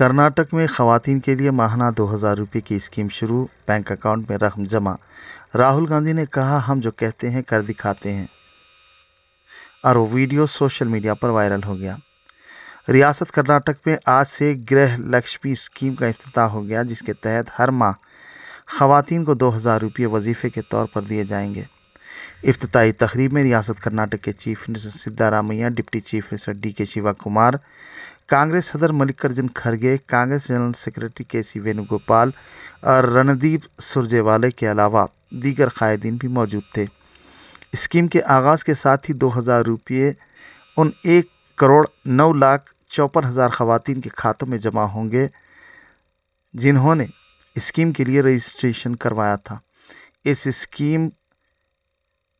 कर्नाटक में खवातीन के लिए माहाना दो हज़ार रुपये की स्कीम शुरू, बैंक अकाउंट में रकम जमा। राहुल गांधी ने कहा, हम जो कहते हैं, कर दिखाते हैं। और वो वीडियो सोशल मीडिया पर वायरल हो गया। रियासत कर्नाटक में आज से गृह लक्ष्मी स्कीम का अफ्ताह हो गया, जिसके तहत हर माह खवातीन को दो हज़ार रुपये वजीफ़े के तौर पर दिए जाएँगे। इफ्ताही तकरीब में रियासत कर्नाटक के chief minister Siddaramaiah, deputy chief minister D K Shiva Kumar Congress सदर मल्लिकार्जुन खड़गे, कांग्रेस जनरल सेक्रेटरी के सी वेणुगोपाल और रणदीप सुरजेवाले के अलावा दीगर कायदीन भी मौजूद थे। स्कीम के आगाज़ के साथ ही दो हज़ार रुपये, उन एक करोड़ नौ लाख चौपन हज़ार खवतिन के खातों में जमा होंगे, जिन्होंने स्कीम के लिए रजिस्ट्रेशन करवाया था। इस स्कीम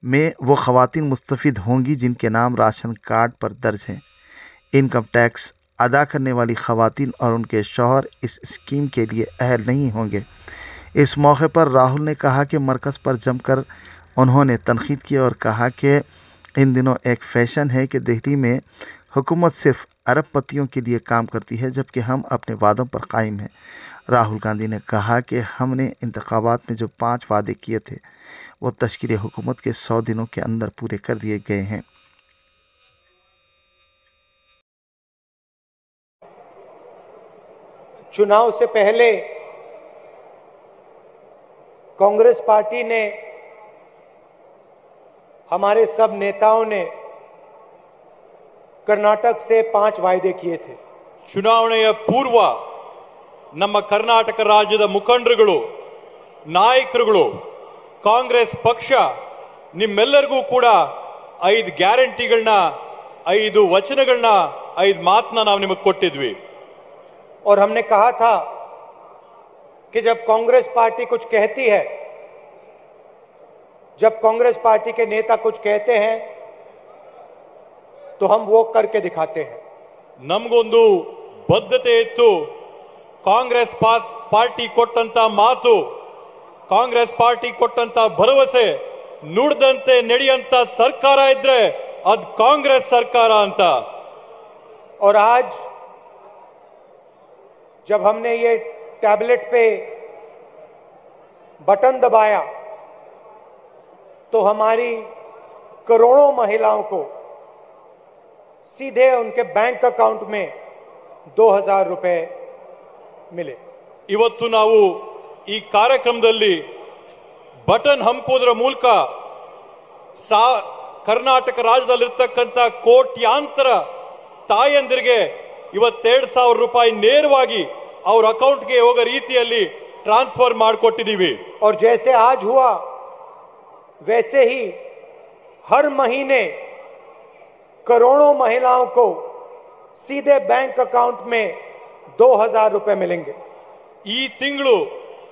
में वो खवतिन मुस्तफ़ होंगी जिनके नाम राशन कार्ड पर दर्ज हैं। इनकम टैक्स अदा करने वाली खवतिन और उनके शौहर इस स्कीम के लिए अहल नहीं होंगे। इस मौके पर राहुल ने कहा कि मरकज़ पर जमकर उन्होंने तनखीद की और कहा कि इन दिनों एक फ़ैशन है कि दिल्ली में हुकूमत सिर्फ़ अरब अरबपतियों के लिए काम करती है, जबकि हम अपने वादों पर कायम हैं। राहुल गांधी ने कहा कि हमने इंतबात में जो पाँच वादे किए थे, वो तश्कील हुकूमत के सौ दिनों के अंदर पूरे कर दिए गए हैं। चुनाव से पहले कांग्रेस पार्टी ने हमारे सब नेताओं ने कर्नाटक से पांच वायदे किए थे ಚುನಾವಣೆಯ ಪೂರ್ವ ನಮ್ಮ ಕರ್ನಾಟಕ ರಾಜ್ಯದ ಮುಖಂಡರುಗಳು ನಾಯಕರುಗಳು ಕಾಂಗ್ರೆಸ್ ಪಕ್ಷ ನಿಮ್ಮೆಲ್ಲರಿಗೂ ಕೂಡ ಐದು ಗ್ಯಾರಂಟಿಗಳನ್ನ ಐದು ವಚನಗಳನ್ನ ಐದು ಮಾತನ್ನ ನಾವು ನಿಮಗೆ ಕೊಟ್ಟಿದ್ವಿ और हमने कहा था कि जब कांग्रेस पार्टी कुछ कहती है जब कांग्रेस पार्टी के नेता कुछ कहते हैं तो हम वो करके दिखाते हैं ನಮಗೊಂದು ಬದ್ಧತೆ ಇತ್ತು ಕಾಂಗ್ರೆಸ್ ಪಾ- ಪಾರ್ಟಿ ಕೊಟ್ಟಂತ ಮಾತು ಕಾಂಗ್ರೆಸ್ ಪಾರ್ಟಿ ಕೊಟ್ಟಂತ ಭರವಸೆ ನುಡಿದಂತೆ ನಡೆಯಂತ ಸರ್ಕಾರ ಇದ್ರೆ ಅದ್ ಕಾಂಗ್ರೆಸ್ ಸರ್ಕಾರ ಅಂತ और आज जब हमने ये टैबलेट पे बटन दबाया तो हमारी करोड़ों महिलाओं को सीधे उनके बैंक अकाउंट में दो हजार रुपए मिले ಇವತ್ತು ನಾವು ಈ ಕಾರ್ಯಕ್ರಮದಲ್ಲಿ ಬಟನ್ ಹಂಪುವುದರ ಮೂಲಕ ಸಾ ಕರ್ನಾಟಕ ರಾಜ್ಯದಲ್ಲಿರ್ತಕ್ಕಂಥ ಕೋಟ್ಯಾಂತರ ತಾಯಂದಿರಿಗೆ ಇವತ್ತೆರಡು ಸಾವಿರ ರೂಪಾಯಿ ನೇರವಾಗಿ ಅವ್ರ ಅಕೌಂಟ್ಗೆ ಹೋಗೋ ರೀತಿಯಲ್ಲಿ ಟ್ರಾನ್ಸ್ಫರ್ ಮಾಡಿಕೊಟ್ಟಿದ್ದೀವಿ और जैसे आज हुआ वैसे ही हर महीने करोड़ों महिलाओं को सीधे बैंक अकाउंट में दो हजार रुपए मिलेंगे ಈ ತಿಂಗಳು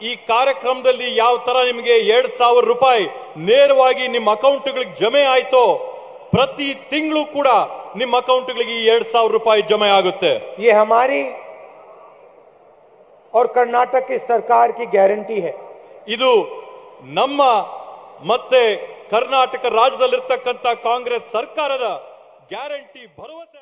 ಈ ಕಾರ್ಯಕ್ರಮದಲ್ಲಿ ಯಾವ ತರ ನಿಮಗೆ ಎರಡ್ ಸಾವಿರ ರೂಪಾಯಿ ನೇರವಾಗಿ ನಿಮ್ಮ ಅಕೌಂಟ್ಗಳಿಗೆ ಜಮೆ ಆಯ್ತೋ ಪ್ರತಿ ತಿಂಗಳು ಕೂಡ ನಿಮ್ಮ ಅಕೌಂಟ್ಗಳಿಗೆ ಈ ಎರಡ್ ಸಾವಿರ ರೂಪಾಯಿ ಜಮೆ ಆಗುತ್ತೆ ये हमारी और कर्नाटक की सरकार की गारंटी है ಇದು ನಮ್ಮ ಮತ್ತೆ ಕರ್ನಾಟಕ ರಾಜ್ಯದಲ್ಲಿರ್ತಕ್ಕಂಥ ಕಾಂಗ್ರೆಸ್ ಸರ್ಕಾರದ ಗ್ಯಾರಂಟಿ ಭರವಸೆ